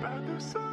pas de soleil.